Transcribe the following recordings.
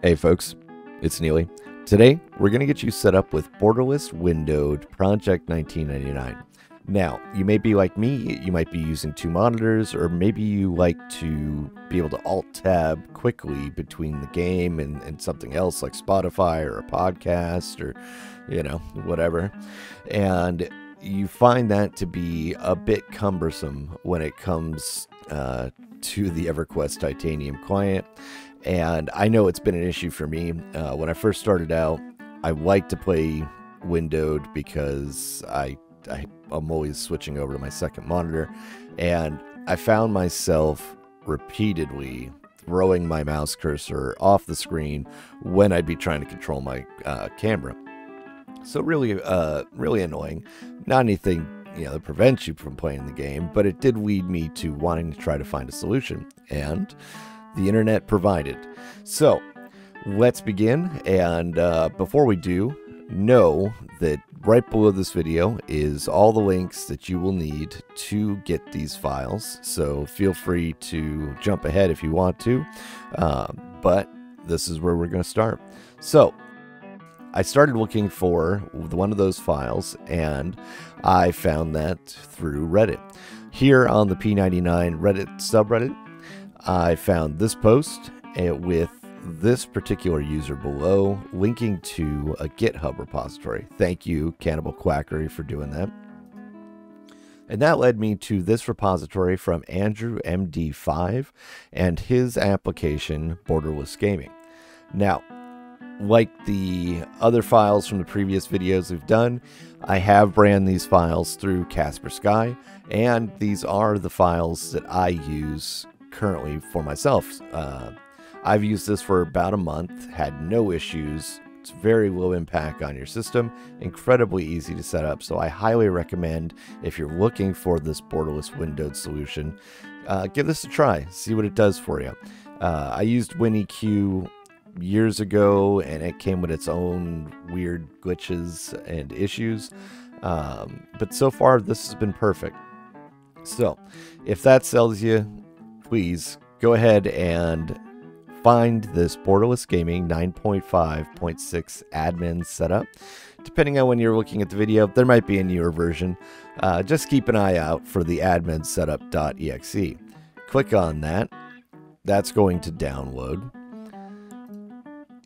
Hey folks, it's Neely. Today, we're going to get you set up with borderless windowed Project 1999. Now, you may be like me, you might be using two monitors, or maybe you like to be able to alt-tab quickly between the game and, and something else like Spotify or a podcast or, you know, whatever. And you find that to be a bit cumbersome when it comes uh, to the EverQuest Titanium client. And I know it's been an issue for me. Uh, when I first started out, I like to play windowed because I, I I'm always switching over to my second monitor, and I found myself repeatedly throwing my mouse cursor off the screen when I'd be trying to control my uh, camera. So really, uh, really annoying. Not anything you know that prevents you from playing the game, but it did lead me to wanting to try to find a solution, and the internet provided. So let's begin. And uh, before we do, know that right below this video is all the links that you will need to get these files. So feel free to jump ahead if you want to. Uh, but this is where we're going to start. So I started looking for one of those files and I found that through Reddit. Here on the P99 Reddit subreddit, I found this post eh, with this particular user below linking to a GitHub repository. Thank you, Cannibal Quackery, for doing that. And that led me to this repository from AndrewMD5 and his application, Borderless Gaming. Now, like the other files from the previous videos we've done, I have ran these files through Kaspersky, and these are the files that I use currently for myself. Uh, I've used this for about a month, had no issues. It's very low impact on your system, incredibly easy to set up. So I highly recommend if you're looking for this borderless windowed solution, uh, give this a try, see what it does for you. Uh, I used WinEQ years ago and it came with its own weird glitches and issues. Um, but so far, this has been perfect. So, if that sells you, please go ahead and find this Borderless Gaming 9.5.6 admin setup. Depending on when you're looking at the video, there might be a newer version. Uh, just keep an eye out for the admin setup.exe. Click on that. That's going to download.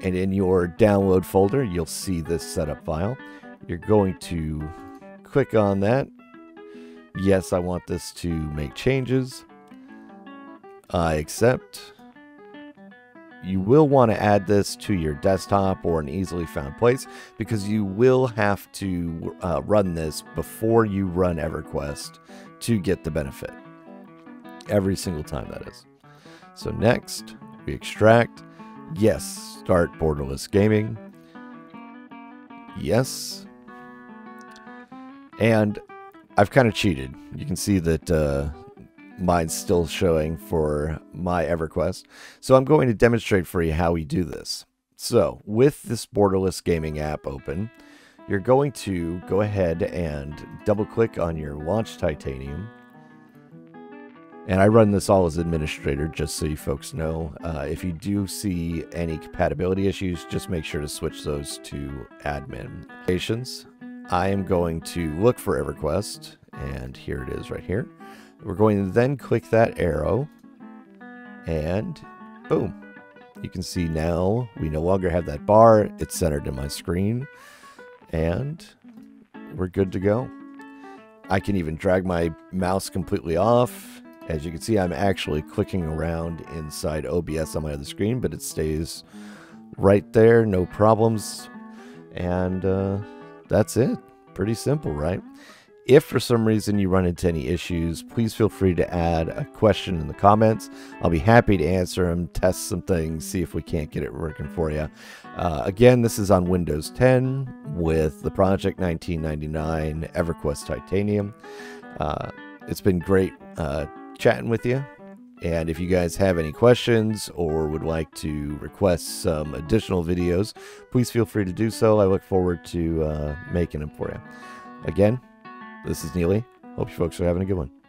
And in your download folder, you'll see this setup file. You're going to click on that. Yes, I want this to make changes. I accept. You will want to add this to your desktop or an easily found place because you will have to uh, run this before you run EverQuest to get the benefit. Every single time, that is. So, next, we extract. Yes, start borderless gaming. Yes. And I've kind of cheated. You can see that uh, mine's still showing for my EverQuest. So I'm going to demonstrate for you how we do this. So with this borderless gaming app open, you're going to go ahead and double click on your launch titanium. And I run this all as administrator, just so you folks know. Uh, if you do see any compatibility issues, just make sure to switch those to admin. I am going to look for EverQuest, and here it is right here. We're going to then click that arrow and boom. You can see now we no longer have that bar. It's centered in my screen and we're good to go. I can even drag my mouse completely off. As you can see, I'm actually clicking around inside OBS on my other screen, but it stays right there, no problems. And uh, that's it. Pretty simple, right? If for some reason you run into any issues, please feel free to add a question in the comments. I'll be happy to answer them, test some things, see if we can't get it working for you. Uh, again, this is on Windows 10 with the Project 1999 EverQuest Titanium. Uh, it's been great uh, chatting with you. And if you guys have any questions or would like to request some additional videos, please feel free to do so. I look forward to uh, making them for you. Again, this is Neely. Hope you folks are having a good one.